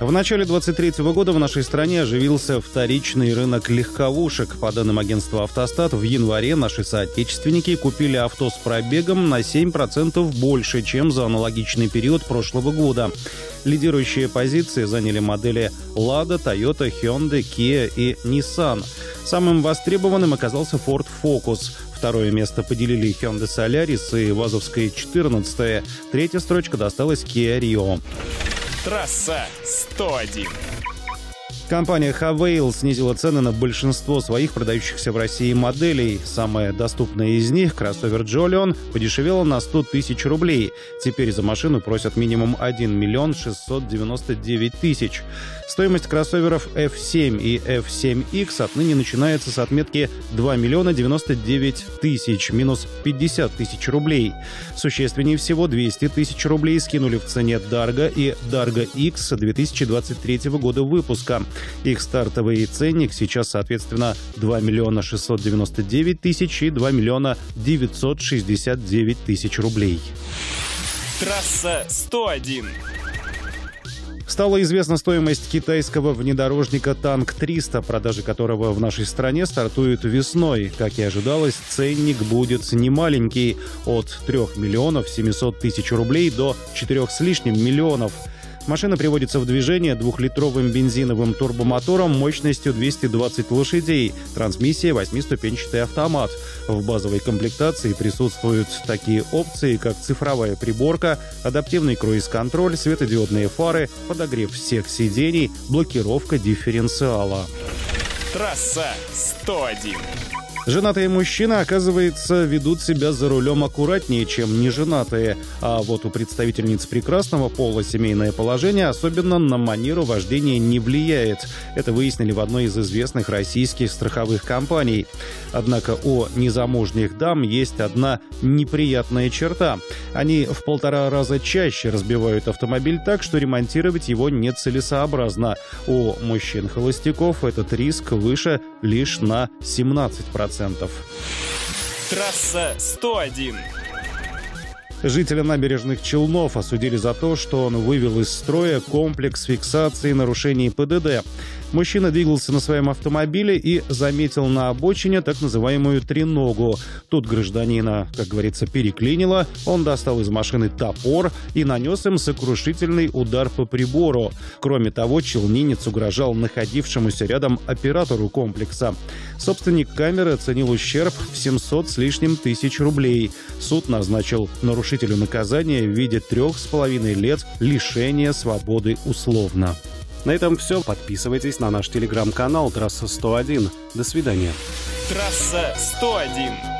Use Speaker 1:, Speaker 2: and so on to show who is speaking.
Speaker 1: В начале 23 года в нашей стране оживился вторичный рынок легковушек. По данным агентства «Автостат», в январе наши соотечественники купили авто с пробегом на 7% больше, чем за аналогичный период прошлого года. Лидирующие позиции заняли модели Lada, Toyota, Hyundai, Kia и Nissan. Самым востребованным оказался Ford Focus. Второе место поделили Hyundai Solaris и ВАЗовская 14 Третья строчка досталась Kia Rio.
Speaker 2: Трасса 101.
Speaker 1: Компания Havail снизила цены на большинство своих продающихся в России моделей. Самая доступная из них, кроссовер Jolion, подешевела на 100 тысяч рублей. Теперь за машину просят минимум 1 миллион 699 тысяч. Стоимость кроссоверов F7 и F7X отныне начинается с отметки 2 миллиона 99 тысяч, минус 50 тысяч рублей. Существеннее всего 200 тысяч рублей скинули в цене Dargo и Dargo X 2023 года выпуска. Их стартовый ценник сейчас, соответственно, 2 миллиона 699 тысяч и 2 миллиона 969 тысяч рублей.
Speaker 2: Трасса 101.
Speaker 1: Стала известна стоимость китайского внедорожника «Танк-300», продажи которого в нашей стране стартуют весной. Как и ожидалось, ценник будет немаленький – от 3 миллионов 700 тысяч рублей до 4 с лишним миллионов – Машина приводится в движение двухлитровым бензиновым турбомотором мощностью 220 лошадей. Трансмиссия восьмиступенчатый автомат. В базовой комплектации присутствуют такие опции, как цифровая приборка, адаптивный круиз-контроль, светодиодные фары, подогрев всех сидений, блокировка дифференциала.
Speaker 2: Трасса 101.
Speaker 1: Женатые мужчины, оказывается, ведут себя за рулем аккуратнее, чем неженатые. А вот у представительниц прекрасного пола семейное положение особенно на манеру вождения не влияет. Это выяснили в одной из известных российских страховых компаний. Однако у незамужних дам есть одна неприятная черта. Они в полтора раза чаще разбивают автомобиль так, что ремонтировать его нецелесообразно. У мужчин-холостяков этот риск выше лишь на 17%.
Speaker 2: Трасса 101.
Speaker 1: Жителя набережных Челнов осудили за то, что он вывел из строя комплекс фиксации нарушений ПДД. Мужчина двигался на своем автомобиле и заметил на обочине так называемую треногу. Тут гражданина, как говорится, переклинило. Он достал из машины топор и нанес им сокрушительный удар по прибору. Кроме того, челнинец угрожал находившемуся рядом оператору комплекса. Собственник камеры оценил ущерб в 700 с лишним тысяч рублей. Суд назначил нарушителю наказание в виде трех с половиной лет лишения свободы условно. На этом все. Подписывайтесь на наш телеграм-канал «Трасса 101». До свидания.
Speaker 2: Трасса 101.